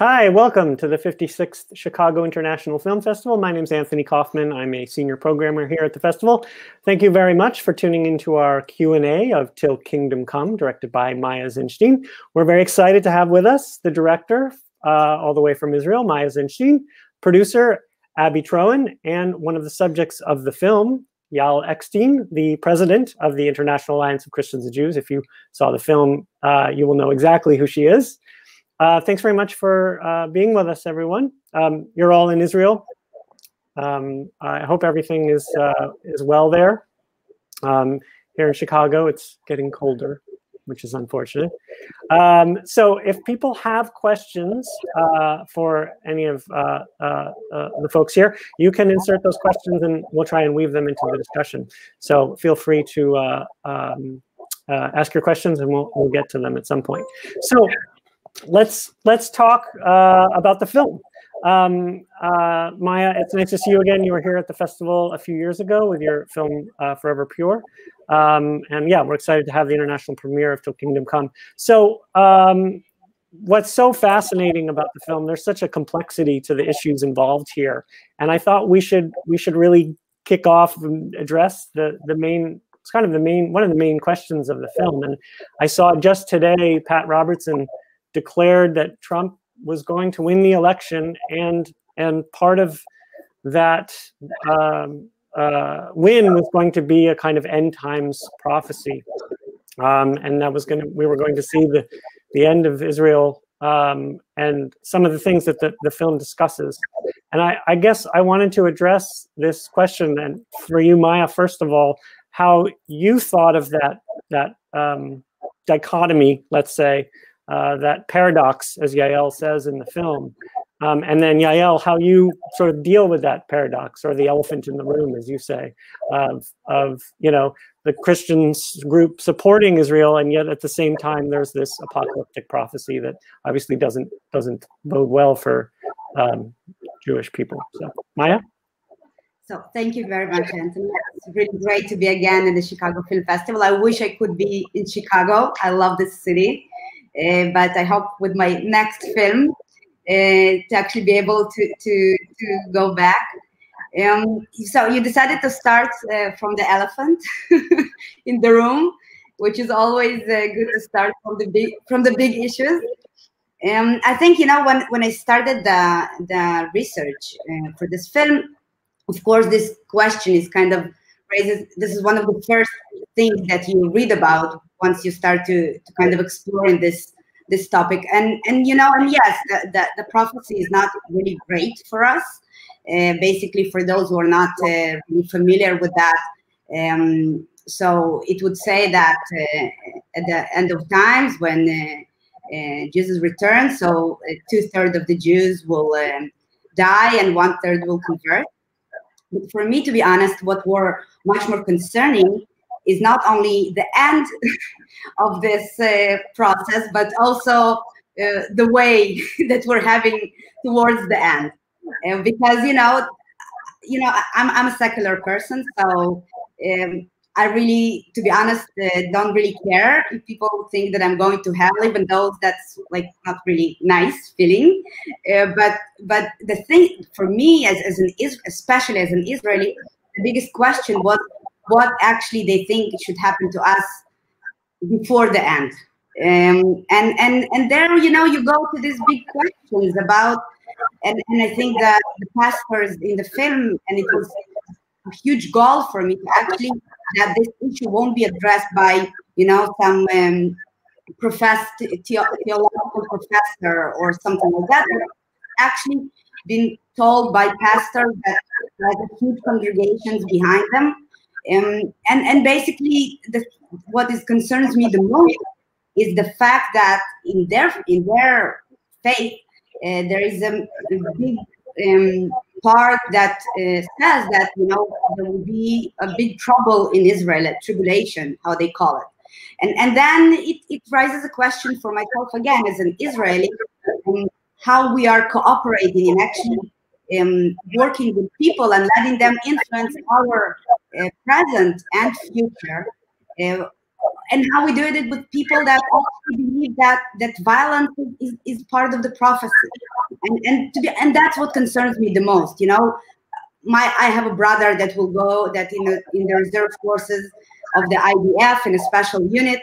Hi, welcome to the 56th Chicago International Film Festival. My name is Anthony Kaufman. I'm a senior programmer here at the festival. Thank you very much for tuning into our Q&A of Til Kingdom Come, directed by Maya Zinshtein. We're very excited to have with us the director, uh, all the way from Israel, Maya Zinshtein, producer, Abie Troen, and one of the subjects of the film, Yael Eckstein, the president of the International Alliance of Christians and Jews. If you saw the film, uh, you will know exactly who she is. Uh, thanks very much for uh, being with us, everyone. Um, you're all in Israel. Um, I hope everything is uh, is well there. Um, here in Chicago, it's getting colder, which is unfortunate. Um, so, if people have questions uh, for any of uh, uh, the folks here, you can insert those questions, and we'll try and weave them into the discussion. So, feel free to um, ask your questions, and we'll we'll get to them at some point. So let's let's talk uh, about the film. Um, uh, Maya, it's nice to see you again. You were here at the festival a few years ago with your film uh, Forever Pure, um, and yeah, we're excited to have the international premiere of Til Kingdom Come. So, um, what's so fascinating about the film? There's such a complexity to the issues involved here, and I thought we should we should really kick off and address the the main it's kind of the main one of the main questions of the film. And I saw just today Pat Robertson declared that Trump was going to win the election, and and part of that um, uh, win was going to be a kind of end times prophecy, um, and that was going to we were going to see the the end of Israel um, and some of the things that the, the film discusses. And I, I guess I wanted to address this question, and for you, Maya, first of all, how you thought of that that um, dichotomy, let's say, uh, that paradox, as Yael says in the film. Um, and then Yael, how you sort of deal with that paradox or the elephant in the room, as you say, of, of you know the Christians group supporting Israel, and yet at the same time there's this apocalyptic prophecy that obviously doesn't doesn't bode well for um, Jewish people. So Maya. So thank you very much, Anthony. It's really great to be again in the Chicago Film Festival. I wish I could be in Chicago. I love this city. Uh, but I hope with my next film uh, to actually be able to, to, to go back. Um, so you decided to start uh, from the elephant in the room, which is always good to start from the big from the big issues. Um, I think you know when when I started the the research uh, for this film, of course, this question is kind of raises. This is one of the first things that you read about once you start to, to kind of exploring this this topic. And and you know, and yes, the, the, the prophecy is not really great for us. Uh, basically, for those who are not uh, really familiar with that. Um, so it would say that uh, at the end of times when uh, uh, Jesus returns, so uh, two thirds of the Jews will um, die and one third will convert. But for me, to be honest, what were much more concerning is not only the end of this uh, process, but also uh, the way that we're having towards the end. Uh, because you know, you know, I'm I'm a secular person, so um, I really, to be honest, uh, don't really care if people think that I'm going to hell, even though that's like not really nice feeling. Uh, but but the thing for me, as as an especially as an Israeli, the biggest question was what actually they think should happen to us before the end. Um, and and and there, you know, you go to these big questions about, and, and I think that the pastors in the film, and it was a huge goal for me to actually that this issue won't be addressed by, you know, some um, professed theological professor or something like that. Actually, been told by pastors that has huge congregations behind them. Um, and and basically, the, what is concerns me the most is the fact that in their in their faith uh, there is a, a big um, part that uh, says that you know there will be a big trouble in Israel, a tribulation, how they call it, and and then it, it raises a question for myself again as an Israeli, um, how we are cooperating and actually um, working with people and letting them influence our uh, present and future, uh, and how we do it with people that also believe that that violence is, is part of the prophecy. And and to be and that's what concerns me the most you know? My i have a brother that will go that in the in the reserve forces of the idf in a special unit.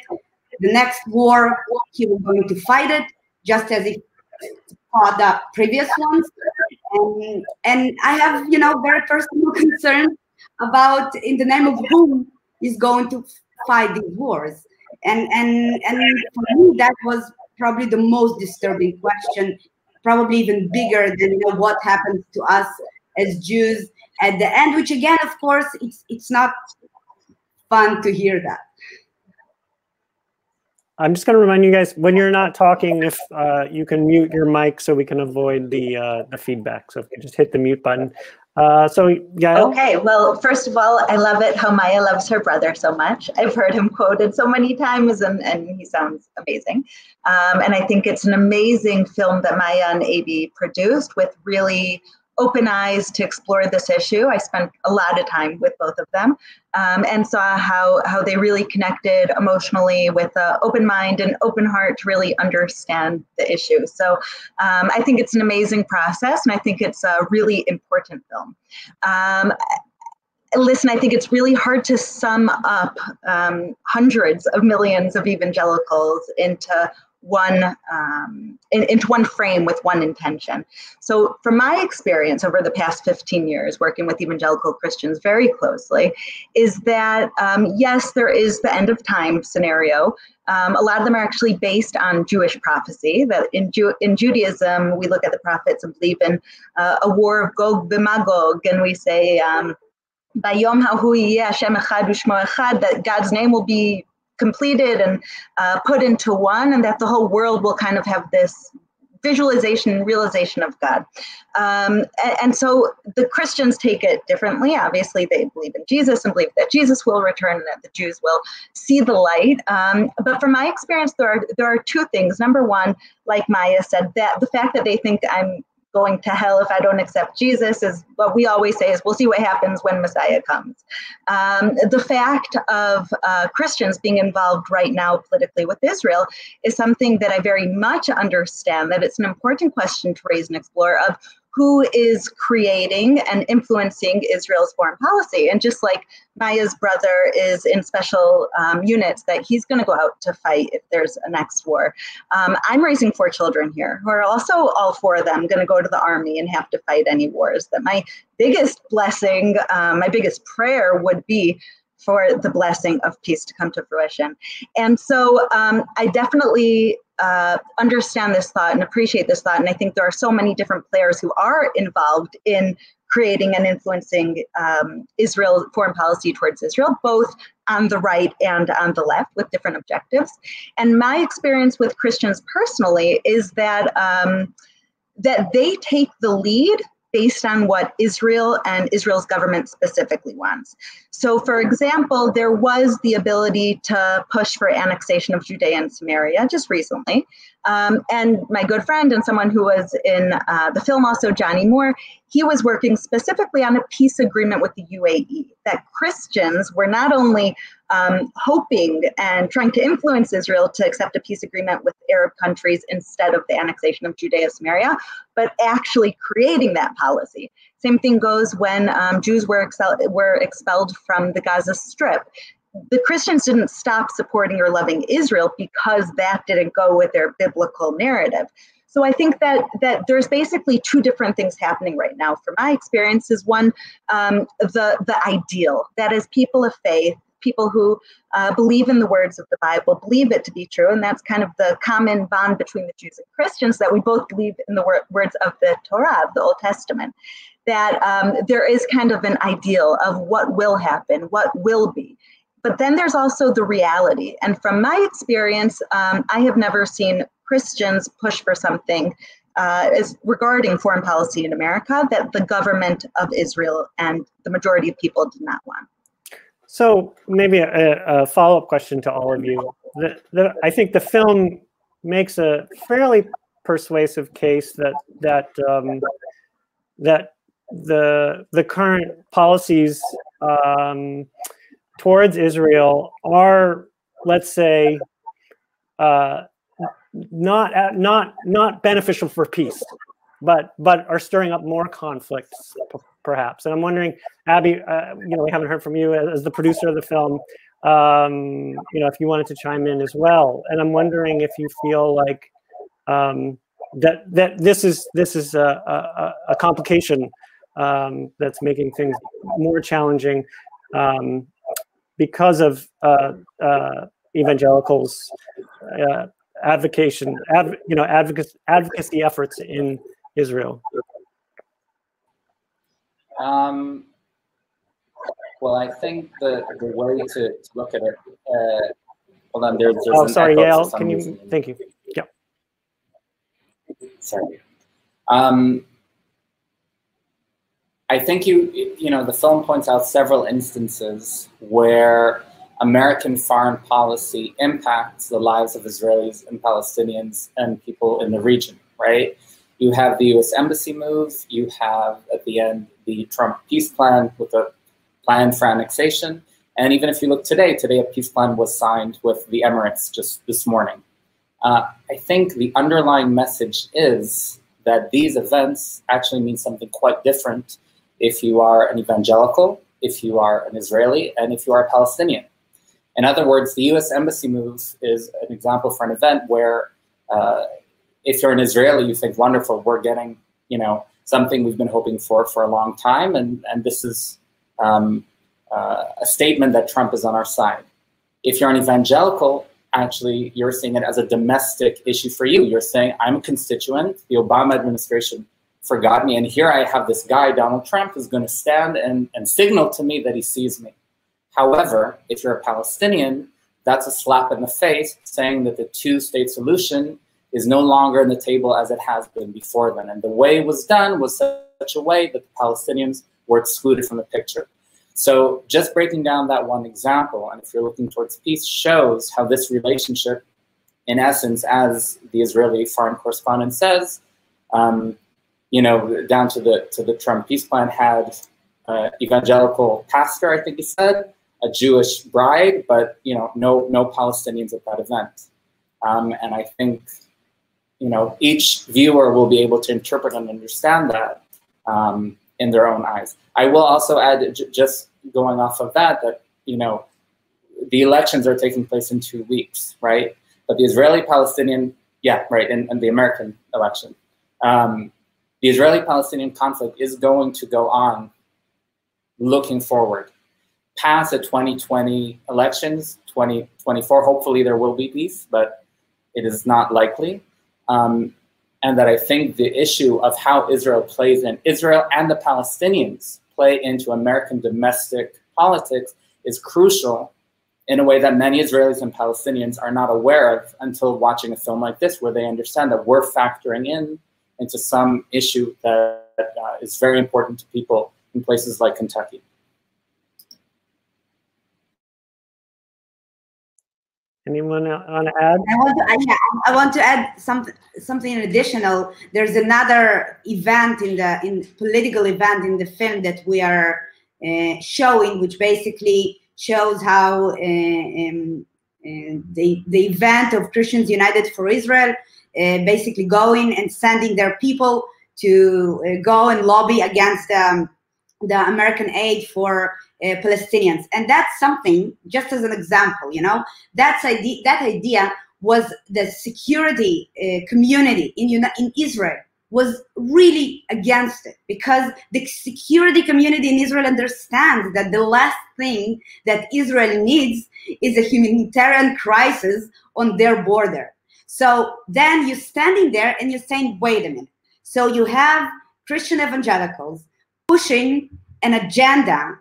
The next war he will going to fight it just as he fought the previous ones and and i have you know very personal concern about in the name of whom is going to fight these wars. And and and for me, that was probably the most disturbing question, probably even bigger than you know, what happens to us as Jews at the end. Which again, of course, it's it's not fun to hear that. I'm just going to remind you guys when you're not talking, if uh, you can mute your mic so we can avoid the uh, the feedback. So if you just hit the mute button. Uh, so yeah. Okay. Well, first of all, I love it how Maya loves her brother so much. I've heard him quoted so many times, and, and he sounds amazing. Um, and I think it's an amazing film that Maya and Abie produced with really open eyes to explore this issue. I spent a lot of time with both of them um, and saw how, how they really connected emotionally with an open mind and open heart to really understand the issue. So um, I think it's an amazing process, and I think it's a really important film. Um, listen, I think it's really hard to sum up um, hundreds of millions of evangelicals into one um, in, into one frame with one intention. So, from my experience over the past 15 years working with evangelical Christians very closely, is that um, yes, there is the end of time scenario. Um, a lot of them are actually based on Jewish prophecy. That in, Ju- in Judaism, we look at the prophets and believe in uh, a war of Gog b'Magog, and we say. Um, Bayom Hashem Echad that God's name will be completed and uh, put into one, and that the whole world will kind of have this visualization realization of God. Um, and, and, so the Christians take it differently. Obviously, they believe in Jesus and believe that Jesus will return and that the Jews will see the light. Um, but from my experience, there are there are two things. Number one, like Maya said, that the fact that they think I'm going to hell if I don't accept Jesus is what we always say is we'll see what happens when Messiah comes. Um, the fact of uh, Christians being involved right now politically with Israel is something that I very much understand that it's an important question to raise and explore of who is creating and influencing Israel's foreign policy. And just like Maya's brother is in special um, units, that he's going to go out to fight if there's a next war. Um, I'm raising four children here who are also all four of them going to go to the army and have to fight any wars. That my biggest blessing, um, my biggest prayer would be for the blessing of peace to come to fruition. And so um, I definitely uh, understand this thought and appreciate this thought. And I think there are so many different players who are involved in creating and influencing um, Israel foreign policy towards Israel, both on the right and on the left with different objectives. And my experience with Christians personally is that um, that they take the lead based on what Israel and Israel's government specifically wants. So, for example, there was the ability to push for annexation of Judea and Samaria just recently. Um, and my good friend and someone who was in uh, the film, also Johnny Moore, he was working specifically on a peace agreement with the UAE that Christians were not only um, hoping and trying to influence Israel to accept a peace agreement with Arab countries instead of the annexation of Judea Samaria, but actually creating that policy. Same thing goes when um, Jews were, excel- were expelled from the Gaza Strip the Christians didn't stop supporting or loving Israel because that didn't go with their biblical narrative. So I think that that there's basically two different things happening right now. From my experience, is one um, the the ideal that is people of faith, people who uh, believe in the words of the Bible, believe it to be true, and that's kind of the common bond between the Jews and Christians that we both believe in the wor- words of the Torah, of the Old Testament. That um, there is kind of an ideal of what will happen, what will be. But then there's also the reality. And from my experience, um, I have never seen Christians push for something uh, is regarding foreign policy in America that the government of Israel and the majority of people did not want. So maybe a, a follow-up question to all of you. The, the, I think the film makes a fairly persuasive case that that um, that the the current policies um, towards Israel are let's say, uh, not not not beneficial for peace, but but are stirring up more conflicts, perhaps. And I'm wondering, Abie, uh, you know, we haven't heard from you as the producer of the film. Um, you know, if you wanted to chime in as well. And I'm wondering if you feel like um, that that this is this is a, a, a complication um, that's making things more challenging um, because of uh, uh, evangelicals' uh, adv- you know, advocacy, advocacy efforts in Israel. Um, well, I think the, the way to, to look at it. Uh, hold on, there's. there's oh, sorry, Yael. Can you? Reason. Thank you. Yeah. Sorry. Um, I think you you know the film points out several instances where American foreign policy impacts the lives of Israelis and Palestinians and people in the region. Right? You have the U.S. embassy move. You have at the end the Trump peace plan with a plan for annexation. And even if you look today, today a peace plan was signed with the Emirates just this morning. Uh, I think the underlying message is that these events actually mean something quite different if you are an evangelical, if you are an Israeli, and if you are a Palestinian. In other words, the US embassy move is an example for an event where uh, if you're an Israeli, you think, wonderful, we're getting, you know, something we've been hoping for for a long time, and, and this is um, uh, a statement that Trump is on our side. If you're an evangelical, actually, you're seeing it as a domestic issue for you. You're saying, I'm a constituent, the Obama administration forgot me, and here I have this guy, Donald Trump, who's going to stand and, and signal to me that he sees me. However, if you're a Palestinian, that's a slap in the face saying that the two state solution is no longer on the table as it has been before then. And the way it was done was such a way that the Palestinians were excluded from the picture. So just breaking down that one example, and if you're looking towards peace, shows how this relationship, in essence, as the Israeli foreign correspondent says, um, you know, down to the to the Trump peace plan had uh, evangelical pastor, I think he said, a Jewish bride, but you know, no no Palestinians at that event. Um, and I think you know each viewer will be able to interpret and understand that um, in their own eyes. I will also add, just going off of that, that you know the elections are taking place in two weeks, right? But the Israeli-Palestinian, yeah, right, and, and the American election. Um, the Israeli-Palestinian conflict is going to go on looking forward. Past the 2020 elections, 2024, hopefully there will be peace, but it is not likely. Um, and that I think the issue of how Israel plays in, Israel and the Palestinians play into American domestic politics is crucial in a way that many Israelis and Palestinians are not aware of until watching a film like this, where they understand that we're factoring in into some issue that uh, is very important to people in places like Kentucky. Anyone want to add? I want to, yeah, I want to add something something additional. There's another event in the in political event in the film that we are uh, showing, which basically shows how uh, um, uh, the the event of Christians United for Israel uh, basically going and sending their people to uh, go and lobby against um, the American aid for uh, Palestinians. And that's something, just as an example, you know, that's idea, that idea was the security uh, community in, in Israel was really against it because the security community in Israel understands that the last thing that Israel needs is a humanitarian crisis on their border. So then you're standing there and you're saying, wait a minute. So you have Christian evangelicals pushing an agenda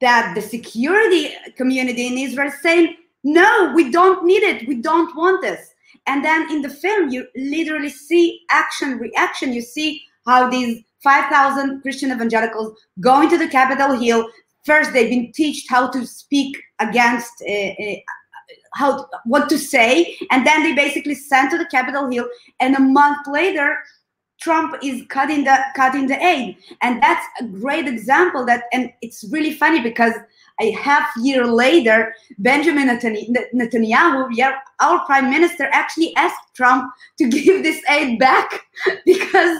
that the security community in Israel is saying, no, we don't need it. We don't want this. And then in the film, you literally see action, reaction. You see how these 5,000 Christian evangelicals go into the Capitol Hill. First, they've been taught how to speak against uh, uh, how what to say, and then they basically sent to the Capitol Hill. And a month later, Trump is cutting the cutting the aid, and that's a great example. That and it's really funny because a half year later, Benjamin Netanyahu, our prime minister, actually asked Trump to give this aid back because,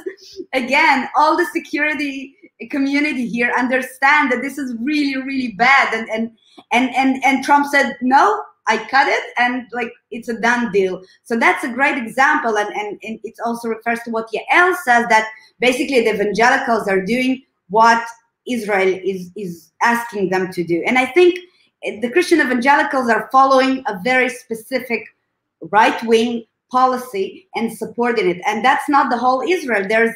again, all the security community here understand that this is really, really bad, and and and and and Trump said no. I cut it and like it's a done deal. So that's a great example. And, and, and it also refers to what Yael says that basically the evangelicals are doing what Israel is, is asking them to do. And I think the Christian evangelicals are following a very specific right wing policy and supporting it. And that's not the whole Israel. There's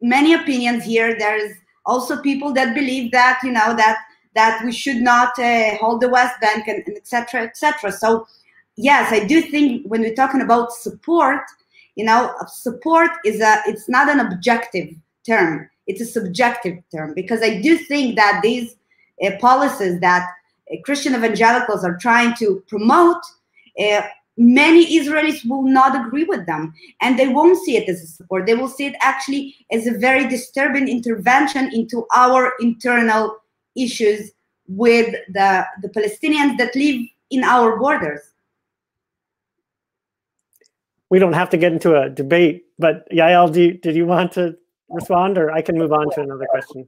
many opinions here. There's also people that believe that, you know, that that we should not uh, hold the West Bank and etc. etc. So yes, I do think when we're talking about support, you know, support is a it's not an objective term it's a subjective term because I do think that these uh, policies that uh, Christian evangelicals are trying to promote, uh, many Israelis will not agree with them and they won't see it as a support. They will see it actually as a very disturbing intervention into our internal issues with the, the Palestinians that live in our borders. We don't have to get into a debate, but Yael, do you, did you want to respond, or I can move on to another question.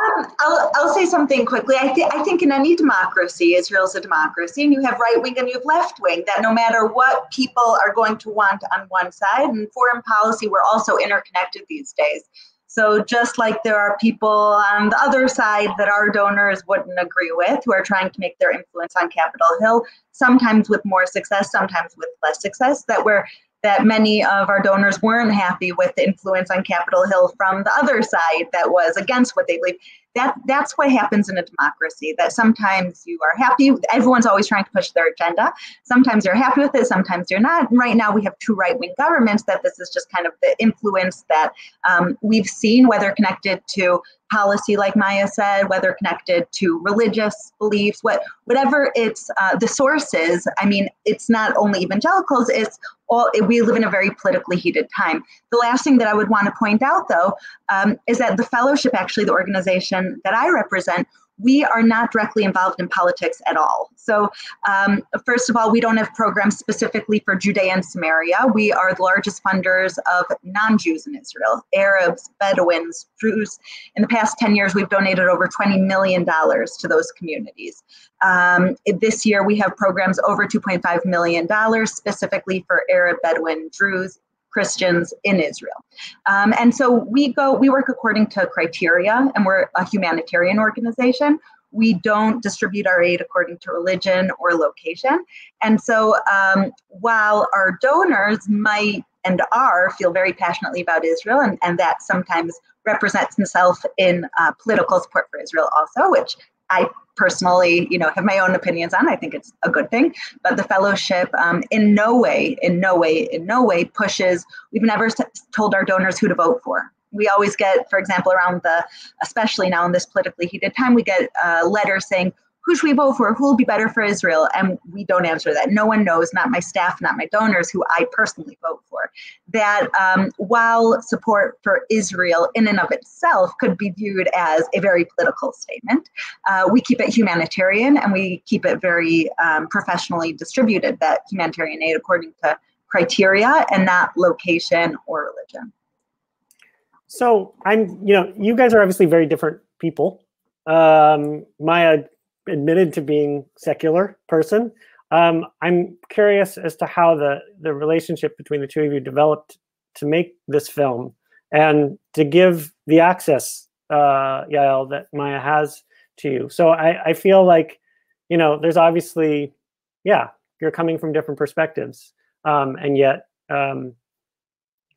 Um, I'll, I'll say something quickly. I, th- I think in any democracy, Israel's a democracy, and you have right wing and you have left wing, that no matter what people are going to want on one side, and foreign policy, we're also interconnected these days. So just like there are people on the other side that our donors wouldn't agree with, who are trying to make their influence on Capitol Hill, sometimes with more success, sometimes with less success, that we're that many of our donors weren't happy with the influence on Capitol Hill from the other side that was against what they believe. That that's what happens in a democracy. That sometimes you are happy. Everyone's always trying to push their agenda. Sometimes you're happy with it. Sometimes you're not. Right now we have two right-wing governments. That this is just kind of the influence that um, we've seen, whether connected to policy, like Maya said, whether connected to religious beliefs, what whatever it's uh, the source is. I mean, it's not only evangelicals; it's all. We live in a very politically heated time. The last thing that I would want to point out, though, um, is that the fellowship, actually, the organization that I represent, we are not directly involved in politics at all. So, um, first of all, we don't have programs specifically for Judea and Samaria. We are the largest funders of non Jews in Israel Arabs, Bedouins, Druze. In the past 10 years, we've donated over $20 million to those communities. Um, this year, we have programs over $2.5 million specifically for Arab, Bedouin, Druze, Christians in Israel. Um, and so we go, we work according to criteria, and we're a humanitarian organization. We don't distribute our aid according to religion or location. And so um, while our donors might and are feel very passionately about Israel, and, and that sometimes represents himself in uh, political support for Israel also, which I personally, you know, have my own opinions on. I think it's a good thing, but the fellowship um, in no way, in no way, in no way pushes. We've never told our donors who to vote for. We always get, for example, around the, especially now in this politically heated time, we get uh, letters saying who should we vote for? Who will be better for Israel? And we don't answer that. No one knows, not my staff, not my donors, who I personally vote for. That um, while support for Israel in and of itself could be viewed as a very political statement, uh, we keep it humanitarian and we keep it very um, professionally distributed, that humanitarian aid according to criteria and not location or religion. So I'm, you know, you guys are obviously very different people. Um, Maya admitted to being secular person. Um, I'm curious as to how the the relationship between the two of you developed to make this film and to give the access, uh, Yael, that Maya has to you. So I, I feel like, you know, there's obviously, yeah, you're coming from different perspectives, um, and yet um,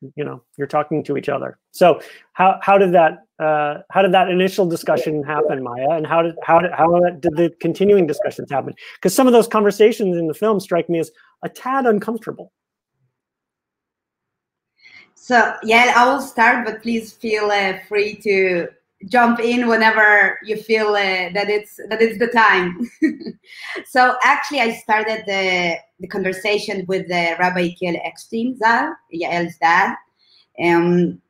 you know you're talking to each other. So how how did that uh, how did that initial discussion happen maya? And how did how did how did the continuing discussions happen? Because some of those conversations in the film strike me as a tad uncomfortable. So yeah i will start but please feel uh, free to jump in whenever you feel uh, that it's that it's the time. so actually, I started the the conversation with the Rabbi Yechiel Eckstein Zal, Yael's dad, Um,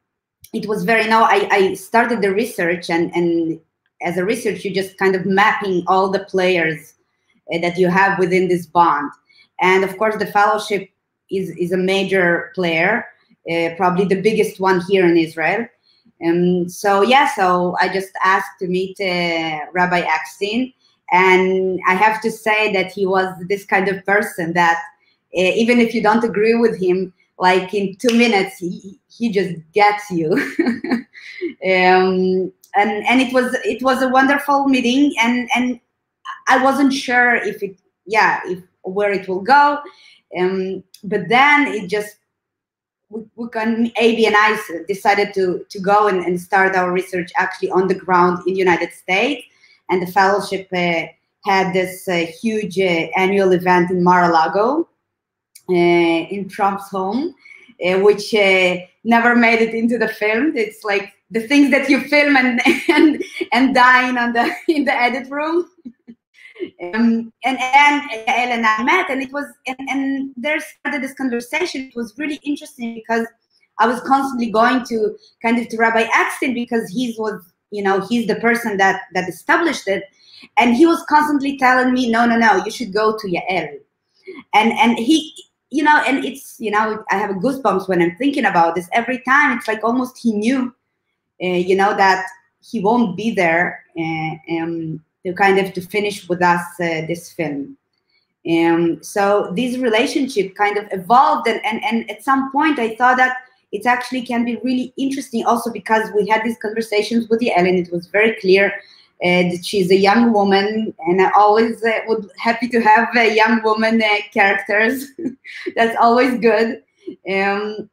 it was very now I, I started the research and and as a research you just kind of mapping all the players uh, that you have within this bond. And of course the fellowship is is a major player uh, probably the biggest one here in israel and so yeah so i just asked to meet uh, rabbi eckstein and i have to say that he was this kind of person that uh, even if you don't agree with him like in two minutes he, he just gets you. Um, and and it was it was a wonderful meeting. And and i wasn't sure if it yeah if where it will go. Um, but then it just we, can ab and i decided to to go and, and start our research actually on the ground in the united states and the fellowship uh, had this uh, huge uh, annual event in mar-a-lago uh, in Trump's home, uh, which uh, never made it into the film. It's like the things that you film and and and dying on the in the edit room. um, and and Yael and I met, and it was and, and there started this conversation. It was really interesting because I was constantly going to kind of to Rabbi Eckstein because he was you know he's the person that that established it, and he was constantly telling me, no, no, no, you should go to Yael, and and he you know, and it's, you know, I have goosebumps when I'm thinking about this. Every time it's like almost he knew, uh, you know, that he won't be there uh, um, to kind of to finish with us uh, this film. Um, so this relationship kind of evolved, and, and, and at some point I thought that it actually can be really interesting also because we had these conversations with the Ellen. It was very clear and she's a young woman and i always uh, would happy to have uh, young woman uh, characters that's always good um,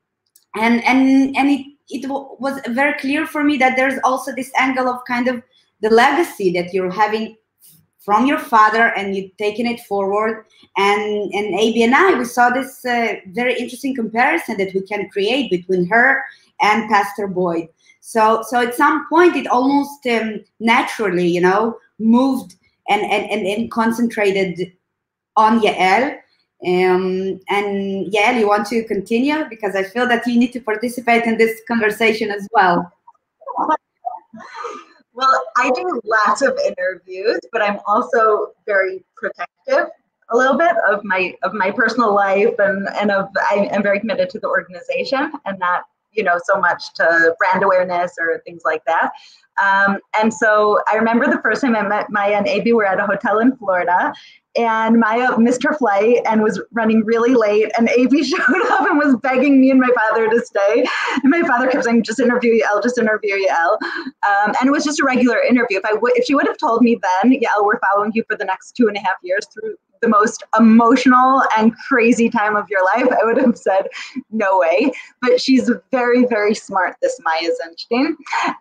and and and it, it was very clear for me that there's also this angle of kind of the legacy that you're having from your father and you're taking it forward and and i we saw this uh, very interesting comparison that we can create between her and pastor boyd so so at some point it almost um, naturally, you know, moved and and and, and concentrated on Yael. Um, and Yael, you want to continue because I feel that you need to participate in this conversation as well. Well, I do lots of interviews, but I'm also very protective a little bit of my of my personal life and and of I am very committed to the organization and not you know so much to brand awareness or things like that um, and so i remember the first time i met maya and ab were at a hotel in florida and Maya missed her flight and was running really late. And AB showed up and was begging me and my father to stay. And my father kept saying, "Just interview Yael, just interview Yael." Um, and it was just a regular interview. If I w- if she would have told me then, Yael, we're following you for the next two and a half years through the most emotional and crazy time of your life, I would have said, no way. But she's very, very smart, this Maya Zinshtein.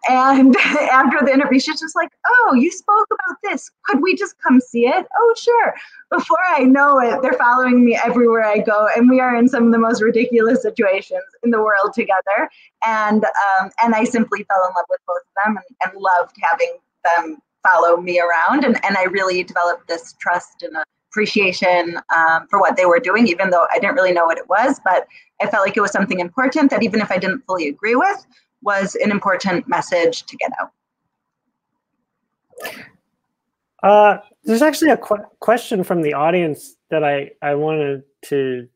And after the interview, she's just like, oh, you spoke about this. Could we just come see it? Oh, sure. Before I know it, they're following me everywhere I go. And we are in some of the most ridiculous situations in the world together. And, um, and I simply fell in love with both of them and, and loved having them follow me around. And, and I really developed this trust and a appreciation um, for what they were doing, even though I didn't really know what it was. But I felt like it was something important that even if I didn't fully agree with, was an important message to get out. Uh, there's actually a qu- question from the audience that I, I wanted to.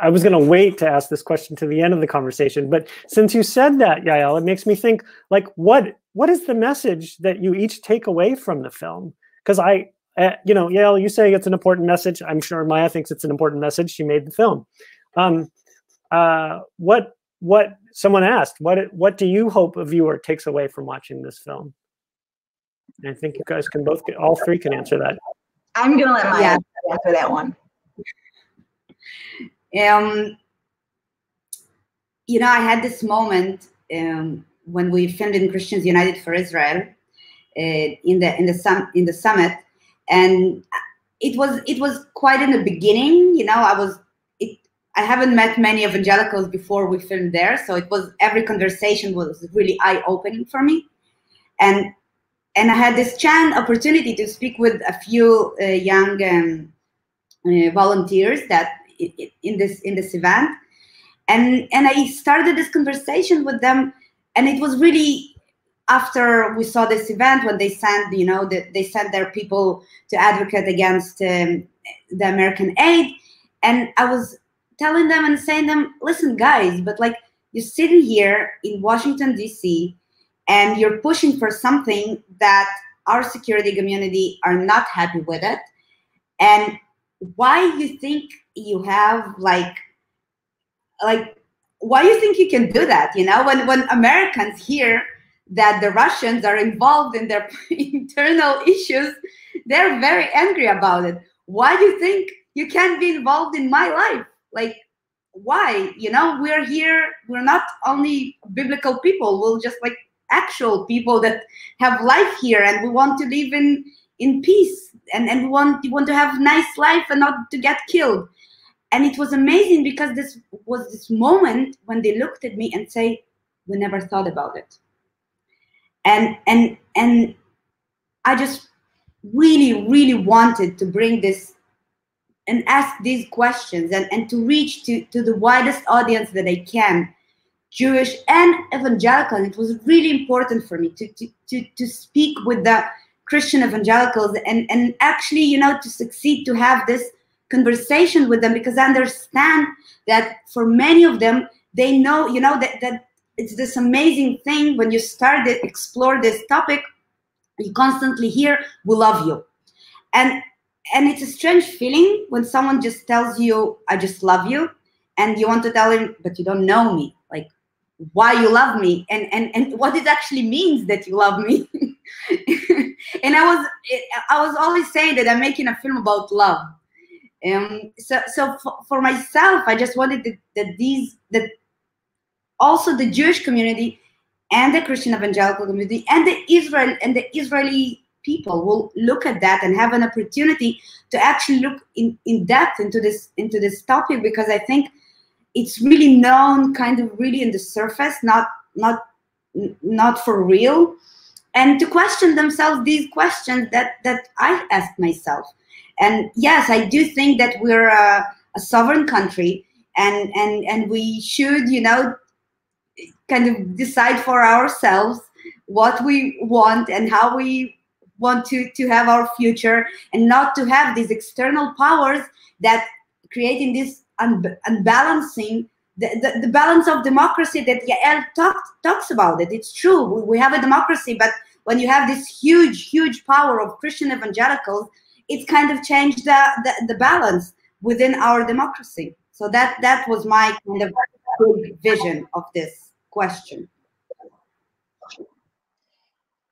I was going to wait to ask this question to the end of the conversation, but since you said that, Yael, it makes me think like what what is the message that you each take away from the film? Because I uh, you know, Yael, you say it's an important message. I'm sure Maya thinks it's an important message. She made the film. Um, uh, what what someone asked, what what do you hope a viewer takes away from watching this film? And I think you guys can both get, all three can answer that. I'm gonna let Maya yeah. answer that one. Um, you know, I had this moment um, when we filmed in Christians United for Israel uh, in the in the sum, in the summit and it was it was quite in the beginning you know i was it i haven't met many evangelicals before we filmed there so it was every conversation was really eye-opening for me. And and i had this chance opportunity to speak with a few uh, young um, uh, volunteers that in this in this event. And and i started this conversation with them and it was really after we saw this event when they sent you know the, they sent their people to advocate against um, the american aid. And i was telling them and saying them listen guys but like you're sitting here in washington d.c and you're pushing for something that our security community are not happy with it. And why you think you have like like why you think you can do that you know? When when americans hear that the russians are involved in their internal issues they're very angry about it. Why do you think you can't be involved in my life? Like why? You know we're here we're not only biblical people we're just like actual people that have life here and we want to live in in peace and, and we want we want to have nice life and not to get killed. And it was amazing because this was this moment when they looked at me and say we never thought about it and and and i just really really wanted to bring this and ask these questions and, and to reach to, to the widest audience that i can jewish and evangelical. And it was really important for me to, to, to, to speak with the christian evangelicals and, and actually you know to succeed to have this conversation with them because I understand that for many of them, they know, you know, that, that it's this amazing thing when you start to explore this topic, you constantly hear, we love you. And and it's a strange feeling when someone just tells you, I just love you, and you want to tell him, but you don't know me. Like why you love me and and and what it actually means that you love me and i was i was always saying that i'm making a film about love um, so, so for, for myself, I just wanted that, that these that also the Jewish community and the Christian evangelical community and the Israel and the Israeli people will look at that and have an opportunity to actually look in, in depth into this into this topic because I think it's really known kind of really in the surface, not not not for real, and to question themselves these questions that that I asked myself. And yes, I do think that we're a, a sovereign country, and and and we should, you know, kind of decide for ourselves what we want and how we want to to have our future, and not to have these external powers that creating this un- unbalancing the, the, the, balance of democracy that Yael talk, talks about it. It's true. We, we have a democracy, but when you have this huge, huge power of Christian evangelicals it's kind of changed the, the, the balance within our democracy. So that that was my kind of vision of this question.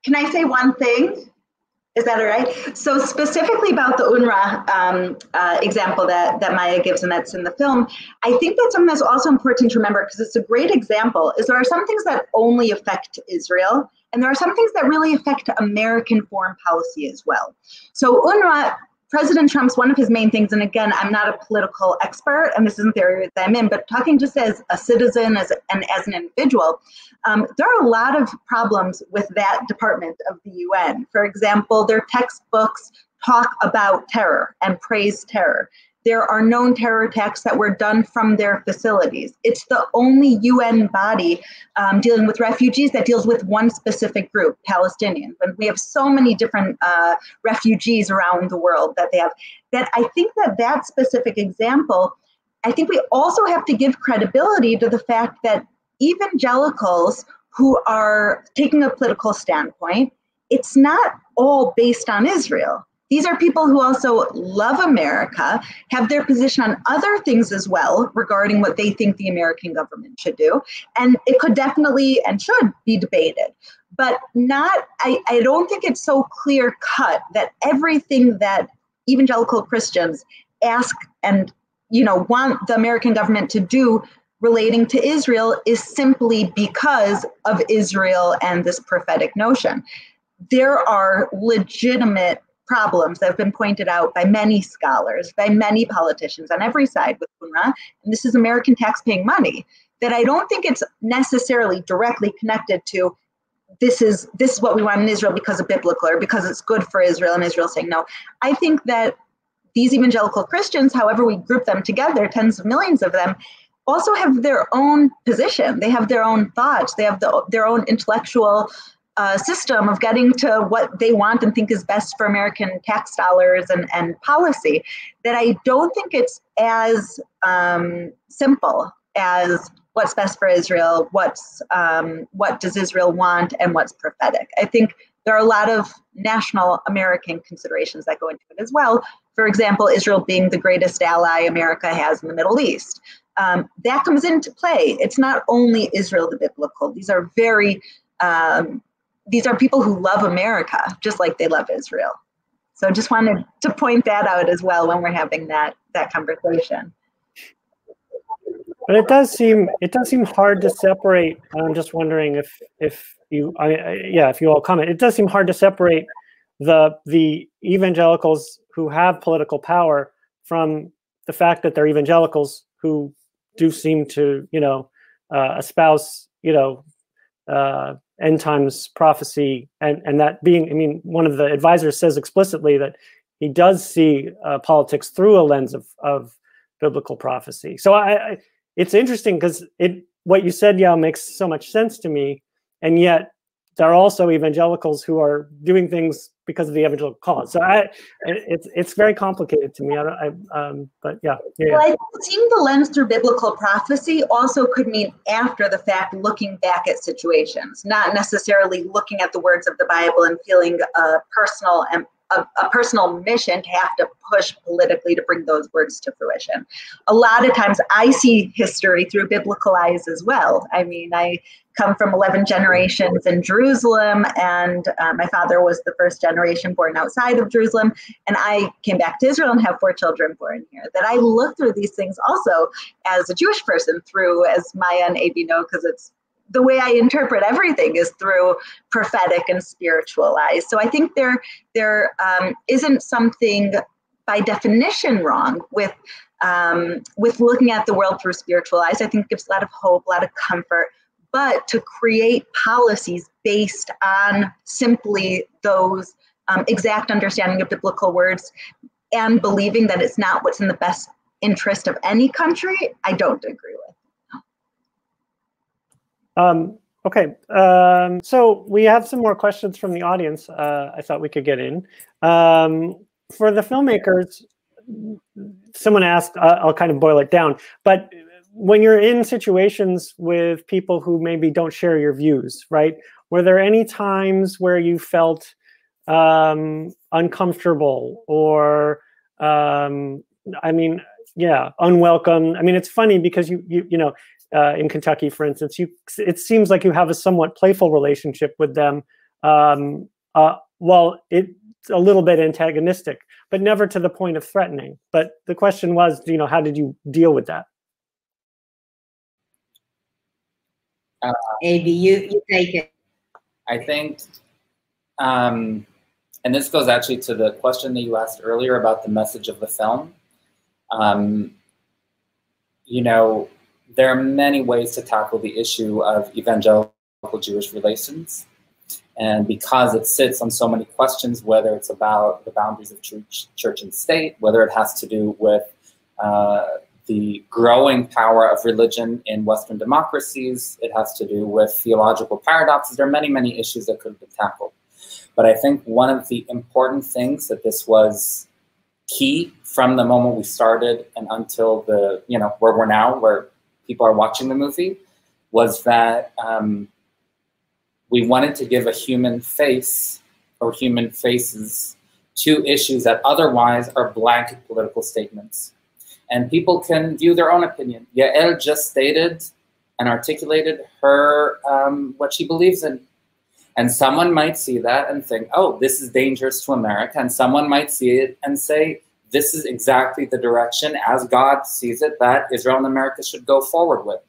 Can I say one thing? Is that all right? So specifically about the UNRWA um, uh, example that, that Maya gives and that's in the film, I think that's something that's also important to remember because it's a great example, is there are some things that only affect Israel and there are some things that really affect American foreign policy as well. So UNRWA, President Trump's one of his main things, and again, I'm not a political expert, and this isn't the area that I'm in, but talking just as a citizen as and as an individual, um, there are a lot of problems with that department of the UN. For example, their textbooks talk about terror and praise terror there are known terror attacks that were done from their facilities. It's the only UN body um, dealing with refugees that deals with one specific group, Palestinians. And we have so many different uh, refugees around the world that they have. That I think that that specific example, I think we also have to give credibility to the fact that evangelicals who are taking a political standpoint, it's not all based on Israel these are people who also love America, have their position on other things as well regarding what they think the American government should do. And it could definitely and should be debated. But not, I, I don't think it's so clear cut that everything that evangelical Christians ask and you know want the American government to do relating to Israel is simply because of Israel and this prophetic notion. There are legitimate problems that have been pointed out by many scholars, by many politicians on every side with UNRWA, and this is American taxpaying money, that I don't think it's necessarily directly connected to this is this is what we want in Israel because of biblical or because it's good for Israel and Israel saying no. I think that these evangelical Christians, however we group them together, tens of millions of them, also have their own position. They have their own thoughts. They have the, their own intellectual uh, system of getting to what they want and think is best for American tax dollars and, and policy. That I don't think it's as um, simple as what's best for Israel, what's um, what does Israel want, and what's prophetic. I think there are a lot of national American considerations that go into it as well. For example, Israel being the greatest ally America has in the Middle East. Um, that comes into play. It's not only Israel the biblical. These are very, um, these are people who love America just like they love Israel. So I just wanted to point that out as well when we're having that that conversation. But it does seem it does seem hard to separate. I'm just wondering if if you I, I, yeah if you all comment. It does seem hard to separate the the evangelicals who have political power from the fact that they're evangelicals who do seem to you know uh, espouse you know uh, end times prophecy and and that being I mean one of the advisors says explicitly that he does see uh, politics through a lens of of biblical prophecy. So I, I it's interesting because it what you said, yeah, makes so much sense to me, and yet there are also evangelicals who are doing things because of the evangelical cause. So I, it's it's very complicated to me. I, don't, I um, but yeah, yeah. Well, seeing the lens through biblical prophecy also could mean after the fact, looking back at situations, not necessarily looking at the words of the Bible and feeling a personal and a, a, personal mission to have to push politically to bring those words to fruition. A lot of times I see history through biblical eyes as well. I mean, I come from 11 generations in Jerusalem, and uh, my father was the first generation born outside of Jerusalem. And I came back to Israel and have four children born here. That I look through these things also as a Jewish person through, as Maya and Abie know, because it's the way I interpret everything is through prophetic and spiritual eyes. So I think there there um, not something by definition wrong with um, with looking at the world through spiritual eyes. I think gives a lot of hope, a lot of comfort. But to create policies based on simply those um, exact understanding of biblical words and believing that it's not what's in the best interest of any country, I don't agree with. Um, okay, um, so we have some more questions from the audience. Uh, I thought we could get in. Um, for the filmmakers, someone asked, uh, I'll kind of boil it down, but when you're in situations with people who maybe don't share your views, right? Were there any times where you felt um, uncomfortable or, um, I mean, yeah, unwelcome? I mean, it's funny because you, you, you know, uh, in Kentucky, for instance, you it seems like you have a somewhat playful relationship with them. Um, uh, well, it's a little bit antagonistic, but never to the point of threatening. But the question was, you know, how did you deal with that? Uh, Abie, you, you take it. I think, um, and this goes actually to the question that you asked earlier about the message of the film. Um, you know, there are many ways to tackle the issue of evangelical Jewish relations. And because it sits on so many questions, whether it's about the boundaries of church, church and state, whether it has to do with uh, the growing power of religion in Western democracies, it has to do with theological paradoxes. There are many, many issues that could be tackled. But I think one of the important things that this was key from the moment we started and until the, you know, where we're now, where people are watching the movie was that um, we wanted to give a human face or human faces to issues that otherwise are blanket political statements. And people can view their own opinion. Yael just stated and articulated her um, what she believes in. And someone might see that and think, oh, this is dangerous to America. And someone might see it and say, this is exactly the direction as God sees it that Israel and America should go forward with.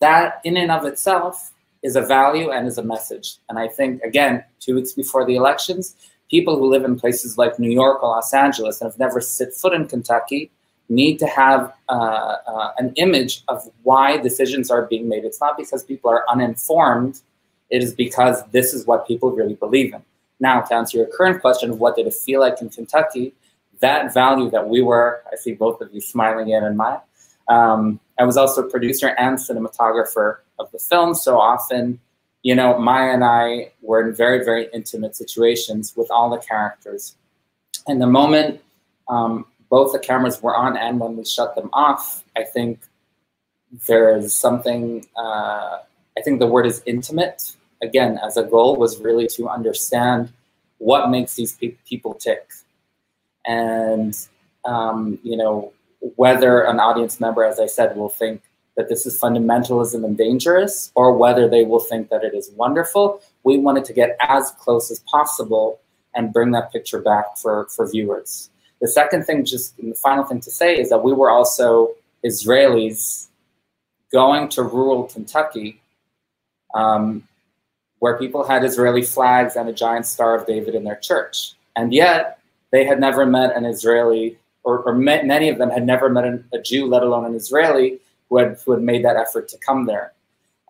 That in and of itself is a value and is a message. And I think, again, two weeks before the elections, people who live in places like New York or Los Angeles and have never set foot in Kentucky need to have uh, uh, an image of why decisions are being made. It's not because people are uninformed, it is because this is what people really believe in. Now, to answer your current question what did it feel like in Kentucky, that value that we were, I see both of you smiling in and my, um, I was also producer and cinematographer of the film. So often, you know, Maya and I were in very, very intimate situations with all the characters. And the moment um, both the cameras were on and when we shut them off, I think there is something, uh, I think the word is intimate. Again, as a goal was really to understand what makes these pe people tick. And, um, you know, whether an audience member, as I said, will think that this is fundamentalism and dangerous, or whether they will think that it is wonderful, we wanted to get as close as possible and bring that picture back for, for viewers. The second thing, just the final thing to say, is that we were also Israelis going to rural Kentucky, um, where people had Israeli flags and a giant Star of David in their church. And yet, they had never met an Israeli, or, or met, many of them had never met an, a Jew, let alone an Israeli, who had, who had made that effort to come there.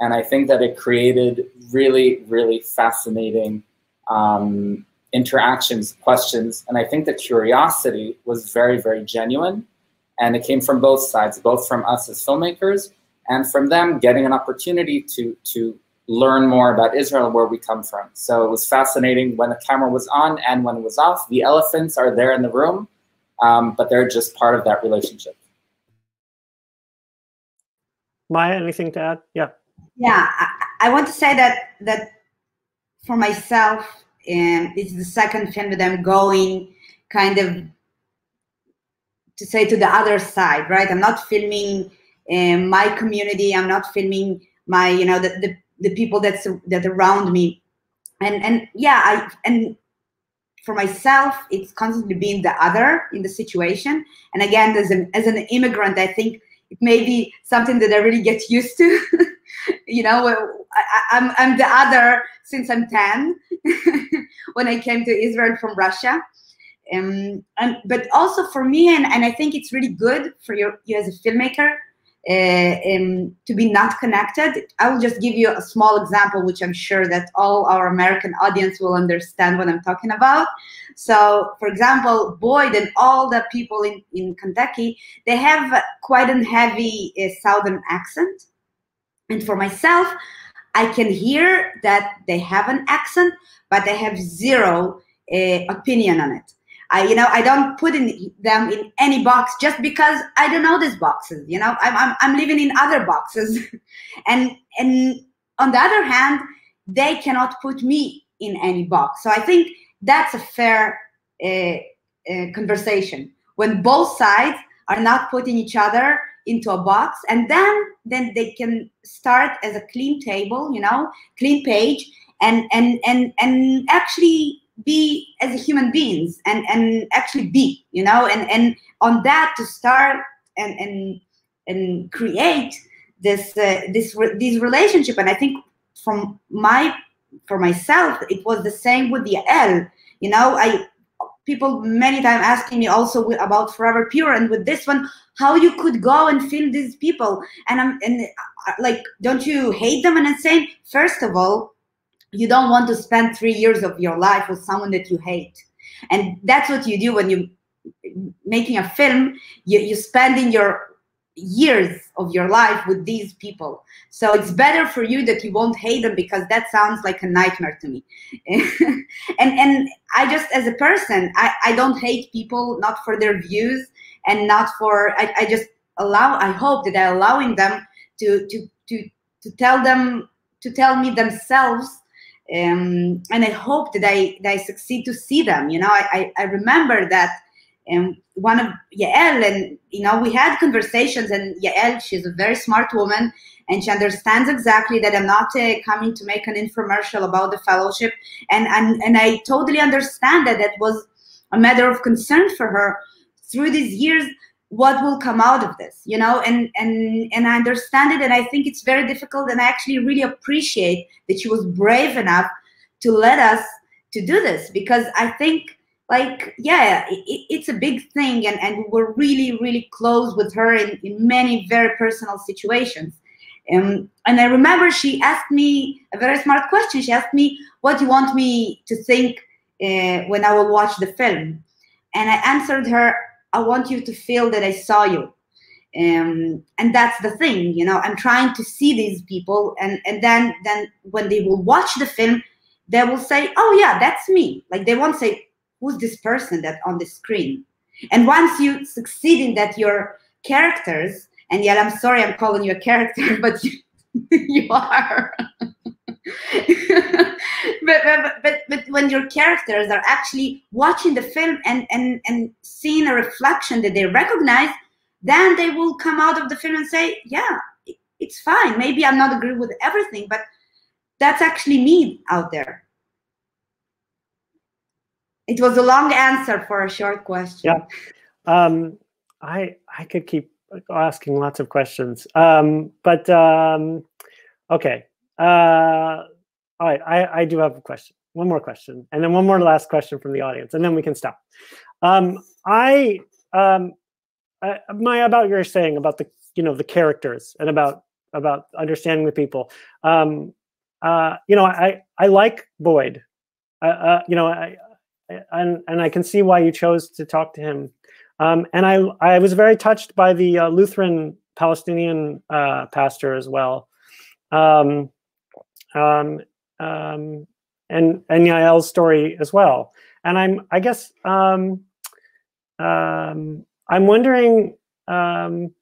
And I think that it created really, really fascinating um, interactions, questions, and I think the curiosity was very, very genuine. And it came from both sides, both from us as filmmakers and from them getting an opportunity to, to learn more about Israel, where we come from. So it was fascinating when the camera was on and when it was off. The elephants are there in the room, um, but they're just part of that relationship. Maya, anything to add? Yeah. Yeah, I, I want to say that that for myself, and it's the second film that I'm going kind of to say to the other side, right? I'm not filming um, my community. I'm not filming my, you know, the, the, the people that's that around me, and and yeah, I and for myself, it's constantly being the other in the situation. And again, as an as an immigrant, I think it may be something that I really get used to. you know, I, am I'm, I'm the other since I'm 10 when I came to Israel from Russia. Um, and, but also for me, and, and I think it's really good for your, you as a filmmaker uh, um, to be not connected. I will just give you a small example, which I'm sure that all our American audience will understand what I'm talking about. So, for example, Boyd and all the people in, in Kentucky, they have quite a heavy uh, Southern accent. And for myself, I can hear that they have an accent, but they have zero uh, opinion on it. I, you know, I don't put in them in any box just because I don't know these boxes. You know, I'm, I'm, I'm living in other boxes, and and on the other hand, they cannot put me in any box. So I think that's a fair uh, uh, conversation when both sides are not putting each other into a box and then then they can start as a clean table you know clean page and and and and actually be as human beings and and actually be you know and and on that to start and and and create this uh, this this relationship. And i think from my for myself it was the same with the l you know i people many times asking me also about forever pure and with this one how you could go and film these people. And i'm and uh, like don't you hate them? And i'm saying first of all you don't want to spend three years of your life with someone that you hate. And that's what you do when you making a film. You, you spend in your years of your life with these people. So it's better for you that you won't hate them because that sounds like a nightmare to me. And and i just as a person I, I don't hate people not for their views and not for I, I just allow i hope that i'm allowing them to to to to tell them to tell me themselves um, and i hope that I, that I succeed to see them. You know i, I, I remember that um, one of Yael and you know we had conversations and Yael she's a very smart woman and she understands exactly that I'm not uh, coming to make an infomercial about the fellowship. And, and and I totally understand that that was a matter of concern for her through these years what will come out of this you know? And and and i understand it and i think it's very difficult and i actually really appreciate that she was brave enough to let us to do this because i think like yeah it, it's a big thing and and we're really really close with her in, in many very personal situations. Um, and i remember she asked me a very smart question. She asked me what do you want me to think uh, when i will watch the film? And i answered her I want you to feel that I saw you. um, and that's the thing you know i'm trying to see these people and and then then when they will watch the film they will say oh yeah that's me. Like they won't say who's this person that on the screen and once you succeed in that your characters and yet i'm sorry i'm calling you a character but you, you are but, but, but, but when your characters are actually watching the film and, and, and seeing a reflection that they recognize then they will come out of the film and say, yeah, it's fine. Maybe I'm not agree with everything, but that's actually me out there. It was a long answer for a short question. Yeah, um, I I could keep asking lots of questions, um, but um, okay. Uh, all right, I, I do have a question. One more question, and then one more last question from the audience, and then we can stop. Um, I um, uh, Maya, about your saying about the you know the characters and about about understanding the people. Um, uh, you know, I I like Boyd. Uh, uh, you know, I, I, and and I can see why you chose to talk to him. Um, and I I was very touched by the uh, Lutheran Palestinian uh, pastor as well. Um, um, um, and and Yael's story as well. And I'm I guess um, um, I'm wondering um,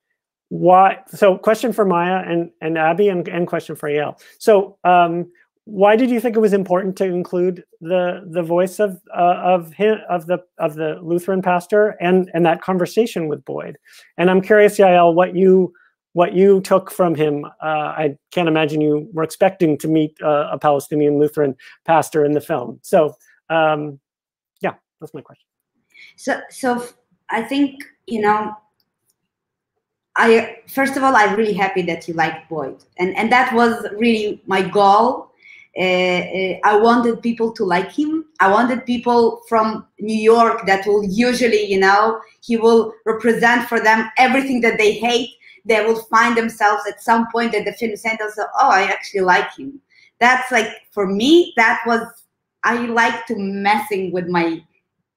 why. So, question for Maya and and Abie, and, and question for Yael. So, um, why did you think it was important to include the the voice of uh, of him, of the of the Lutheran pastor and and that conversation with Boyd? And I'm curious, Yael, what you what you took from him. Uh, I can't imagine you were expecting to meet uh, a Palestinian Lutheran pastor in the film. So, um, yeah, that's my question. So, so I think you know, I first of all, I'm really happy that you like Boyd, and and that was really my goal. Uh, uh, I wanted people to like him. I wanted people from New York that will usually, you know, he will represent for them everything that they hate. They will find themselves at some point at the film center. So, oh, I actually like him. That's like for me. That was I like to messing with my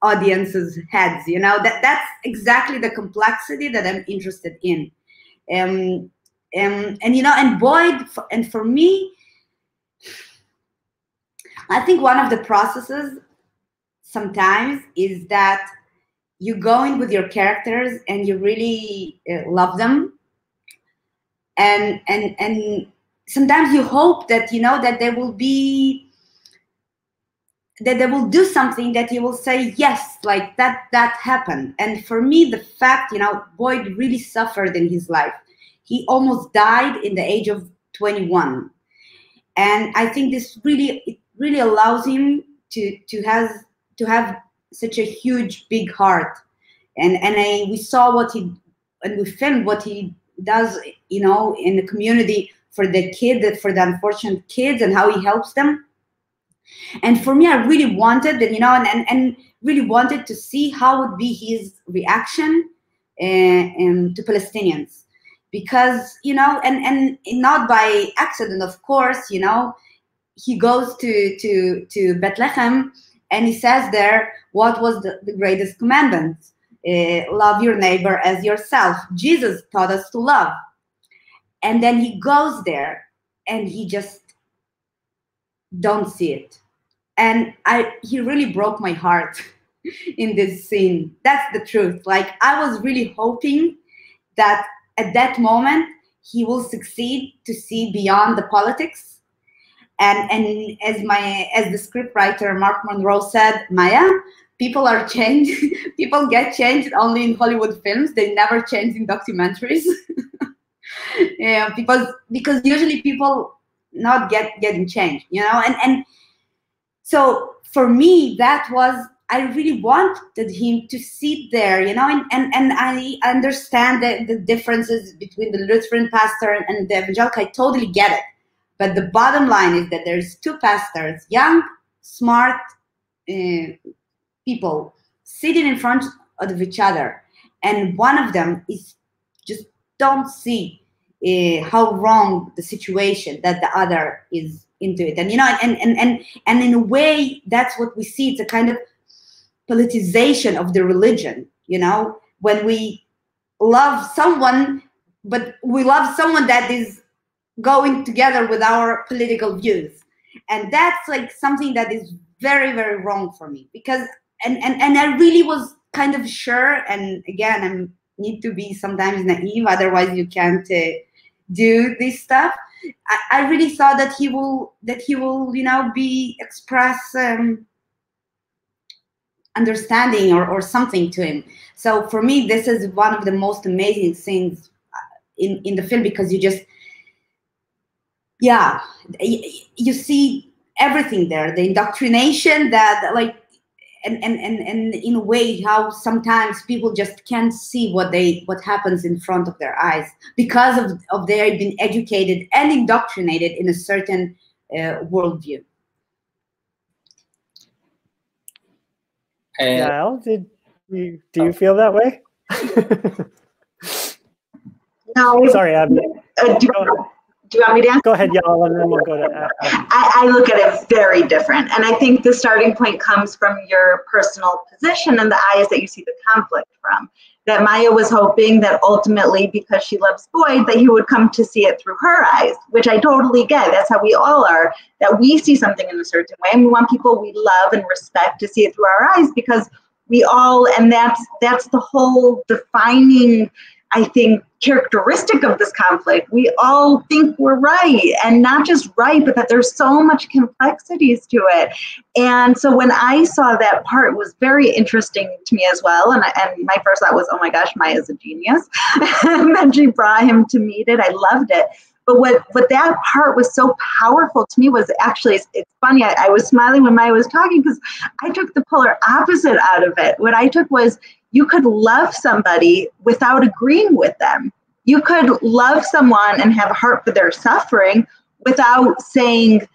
audiences heads you know that that's exactly the complexity that i'm interested in um, um, and you know and boyd and for me i think one of the processes sometimes is that you go in with your characters and you really uh, love them. And and and sometimes you hope that you know that there will be that they will do something that you will say yes like that that happened. And for me the fact you know boyd really suffered in his life. He almost died in the age of 21 and i think this really really allows him to to has to have such a huge big heart and and I, we saw what he and we filmed what he does you know in the community for the kid that for the unfortunate kids and how he helps them and for me, I really wanted that, you know, and, and, and really wanted to see how would be his reaction uh, um, to Palestinians. Because, you know, and, and not by accident, of course, you know, he goes to, to, to Bethlehem and he says there, what was the, the greatest commandment? Uh, love your neighbor as yourself. Jesus taught us to love. And then he goes there and he just don't see it and i he really broke my heart in this scene that's the truth like i was really hoping that at that moment he will succeed to see beyond the politics and and as my as the script writer mark monroe said maya people are changed people get changed only in hollywood films. They never change in documentaries. Yeah because because usually people not get getting changed you know? And and so for me that was i really wanted him to sit there you know? And and, and i understand the, the differences between the lutheran pastor and the evangelical. I totally get it but the bottom line is that there's two pastors young smart uh, people sitting in front of each other. And one of them is just don't see uh, how wrong the situation that the other is into it. And you know and and and and in a way that's what we see. It's a kind of politicization of the religion you know when we love someone but we love someone that is going together with our political views. And that's like something that is very very wrong for me because and and, and i really was kind of sure and again i need to be sometimes naive otherwise you can't uh, do this stuff. I, I, really thought that he will that he will you know be express um, understanding or, or something to him. So for me this is one of the most amazing things uh, in in the film because you just yeah. You see everything there the indoctrination that like and, and and and in a way how sometimes people just can't see what they what happens in front of their eyes because of of they been educated and indoctrinated in a certain uh, worldview. And did you do you feel that way? No sorry Abie. Uh, do, you want me to answer? Go ahead, Yael, and then we'll go to. I, I look at it very different, and I think the starting point comes from your personal position and the eyes that you see the conflict from. That Maya was hoping that ultimately, because she loves Boyd, that he would come to see it through her eyes, which I totally get. That's how we all are. That we see something in a certain way, and we want people we love and respect to see it through our eyes because we all, and that's that's the whole defining I think, characteristic of this conflict. We all think we're right, and not just right, but that there's so much complexities to it. And so when I saw that part, was very interesting to me as well. And, and my first thought was, oh my gosh, Maya's a genius. and then she brought him to meet it. I loved it. But what, what that part was so powerful to me was actually, it's, it's funny, I, I was smiling when Maya was talking because I took the polar opposite out of it. What I took was, you could love somebody without agreeing with them. You could love someone and have a heart for their suffering without saying,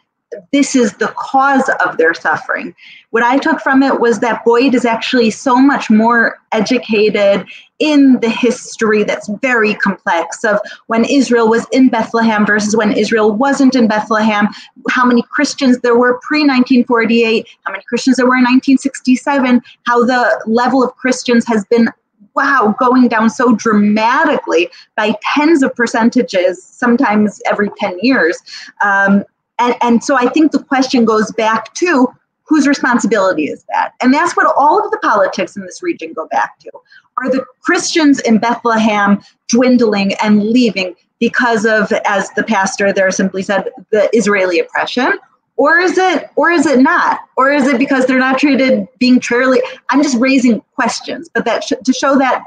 this is the cause of their suffering. What I took from it was that Boyd is actually so much more educated in the history that's very complex of when Israel was in Bethlehem versus when Israel wasn't in Bethlehem, how many Christians there were pre 1948, how many Christians there were in 1967, how the level of Christians has been wow, going down so dramatically by tens of percentages, sometimes every 10 years. Um, and, and so I think the question goes back to whose responsibility is that? And that's what all of the politics in this region go back to. Are the Christians in Bethlehem dwindling and leaving because of, as the pastor there simply said, the Israeli oppression? Or is it or is it not? Or is it because they're not treated being fairly? I'm just raising questions, but that sh- to show that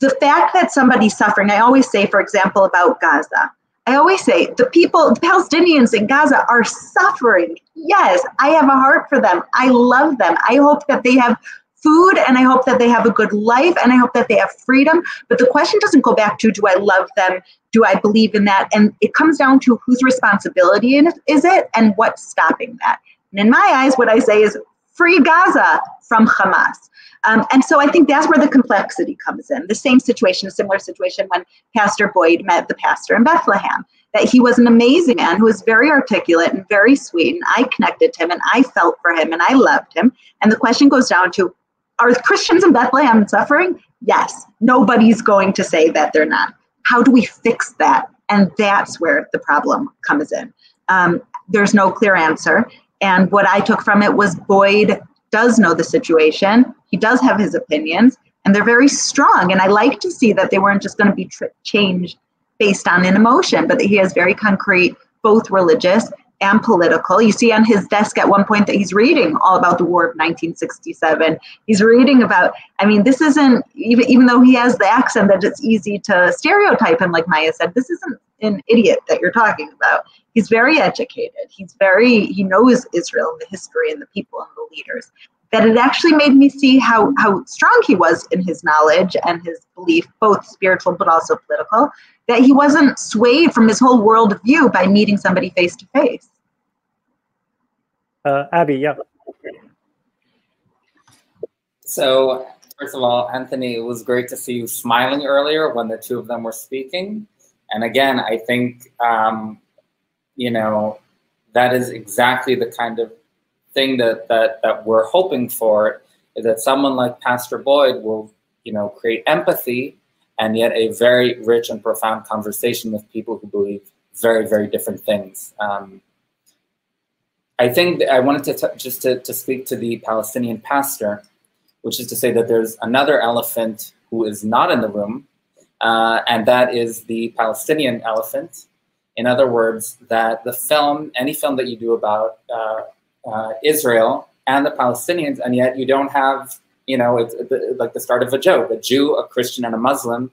the fact that somebody's suffering, I always say, for example, about Gaza, I always say the people, the Palestinians in Gaza are suffering. Yes, I have a heart for them. I love them. I hope that they have food and I hope that they have a good life and I hope that they have freedom. But the question doesn't go back to do I love them? Do I believe in that? And it comes down to whose responsibility is it and what's stopping that. And in my eyes, what I say is free Gaza from Hamas. Um, and so I think that's where the complexity comes in. The same situation, a similar situation when Pastor Boyd met the pastor in Bethlehem, that he was an amazing man who was very articulate and very sweet. And I connected to him and I felt for him and I loved him. And the question goes down to are Christians in Bethlehem suffering? Yes. Nobody's going to say that they're not. How do we fix that? And that's where the problem comes in. Um, there's no clear answer. And what I took from it was Boyd does know the situation. He does have his opinions, and they're very strong. And I like to see that they weren't just going to be tr- changed based on an emotion, but that he has very concrete, both religious and political. You see on his desk at one point that he's reading all about the War of 1967. He's reading about, I mean, this isn't, even, even though he has the accent that it's easy to stereotype him, like Maya said, this isn't an idiot that you're talking about. He's very educated. He's very, he knows Israel and the history and the people and the leaders. That it actually made me see how, how strong he was in his knowledge and his belief, both spiritual but also political, that he wasn't swayed from his whole worldview by meeting somebody face to face. Uh, Abie, yeah. So, first of all, Anthony, it was great to see you smiling earlier when the two of them were speaking. And again, I think, um, you know, that is exactly the kind of thing that, that, that we're hoping for, is that someone like Pastor Boyd will, you know, create empathy and yet a very rich and profound conversation with people who believe very, very different things. Um, I think I wanted to just to, to speak to the Palestinian pastor, which is to say that there's another elephant who is not in the room, uh, and that is the Palestinian elephant. In other words, that the film, any film that you do about uh, uh, Israel and the Palestinians, and yet you don't have, you know, it's like the start of a joke, a Jew, a Christian, and a Muslim,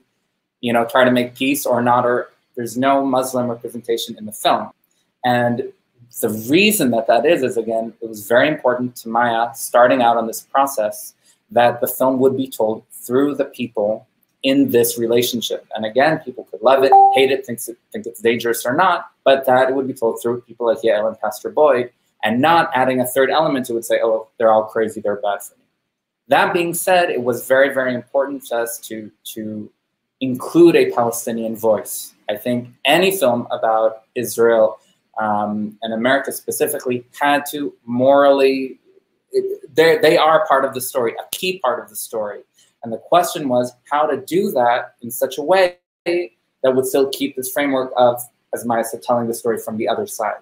you know, try to make peace or not, or there's no Muslim representation in the film. And the reason that that is, is again, it was very important to Maya starting out on this process that the film would be told through the people in this relationship. And again, people could love it, hate it, think, think it's dangerous or not, but that it would be told through people like Yael and Pastor Boyd, and not adding a third element to would say, oh, they're all crazy, they're bad for me. That being said, it was very, very important to us to, to include a Palestinian voice. I think any film about Israel um, and America specifically had to morally, they are part of the story, a key part of the story. And the question was how to do that in such a way that would still keep this framework of, as Maya said, telling the story from the other side.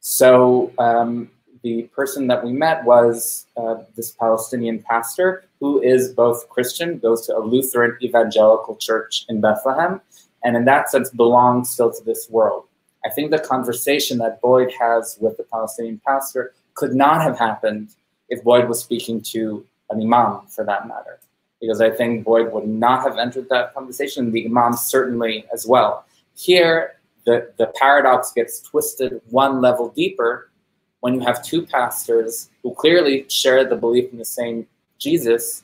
So um, the person that we met was uh, this Palestinian pastor who is both Christian, goes to a Lutheran evangelical church in Bethlehem, and in that sense belongs still to this world. I think the conversation that Boyd has with the Palestinian pastor could not have happened if Boyd was speaking to an imam, for that matter because I think Boyd would not have entered that conversation, the Imam certainly as well. Here, the, the paradox gets twisted one level deeper when you have two pastors who clearly share the belief in the same Jesus,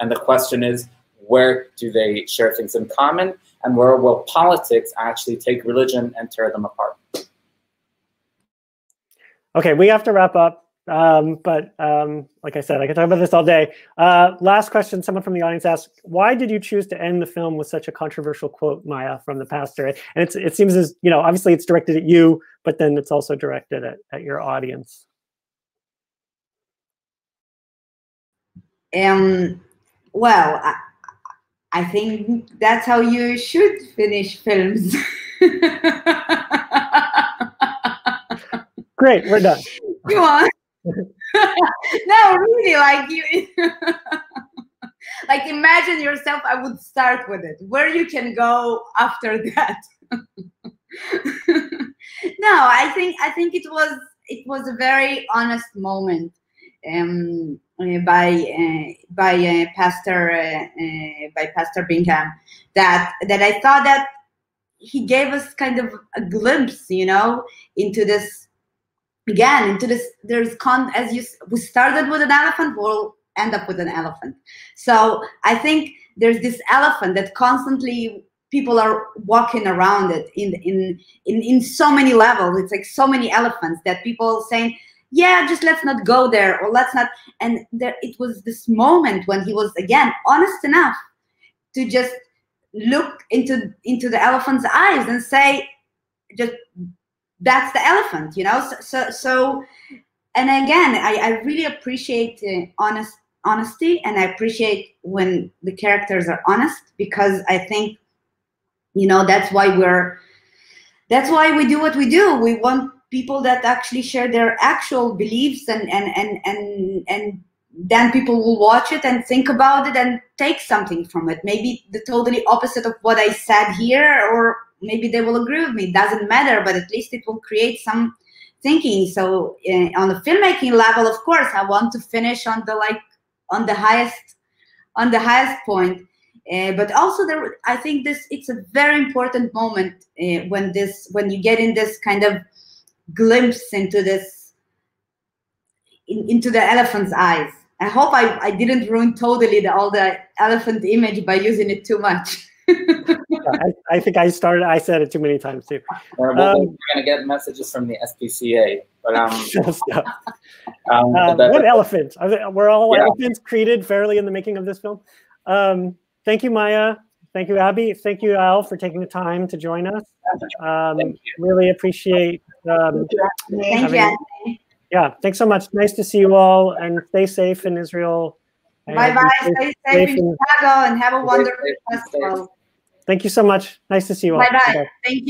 and the question is, where do they share things in common, and where will politics actually take religion and tear them apart? Okay, we have to wrap up. Um, but um, like I said, I could talk about this all day. Uh, last question someone from the audience asked, why did you choose to end the film with such a controversial quote, Maya, from the pastor? And it's, it seems as, you know, obviously it's directed at you, but then it's also directed at, at your audience. Um, well, I, I think that's how you should finish films. Great, we're done. Come on. no, really, like you. like imagine yourself. I would start with it. Where you can go after that. no, I think I think it was it was a very honest moment um, uh, by uh, by uh, Pastor uh, by Pastor Bingham that that I thought that he gave us kind of a glimpse, you know, into this again into this there's con as you we started with an elephant we'll end up with an elephant. So i think there's this elephant that constantly people are walking around it in in in in so many levels. It's like so many elephants that people saying yeah just let's not go there or let's not and there it was this moment when he was again honest enough to just look into into the elephant's eyes and say just that's the elephant you know? So so, so and again I, I really appreciate honest honesty and i appreciate when the characters are honest because i think you know that's why we're that's why we do what we do. We want people that actually share their actual beliefs and and and and and then people will watch it and think about it and take something from it maybe the totally opposite of what i said here or maybe they will agree with me. It doesn't matter, but at least it will create some thinking. So uh, on the filmmaking level, of course, I want to finish on the like on the highest on the highest point. Uh, but also there, I think this it's a very important moment uh, when this when you get in this kind of glimpse into this in, into the elephant's eyes. I hope I, I didn't ruin totally the, all the elephant image by using it too much. I, I, think I started. I said it too many times too. Well, um, we're gonna get messages from the SPCA, but um, um uh, what elephant? We're all yeah. elephants created fairly in the making of this film. Um, thank you, Maya. Thank you, Abie. Thank you, Yael, for taking the time to join us. Um, really appreciate. Um, thank you. Yeah, thanks so much. Nice to see you all, and stay safe in Israel. Bye bye. Stay safe in Chicago and have a wonderful festival. Thank you so much. Nice to see you all. Bye bye. Thank you.